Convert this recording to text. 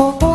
Oh, oh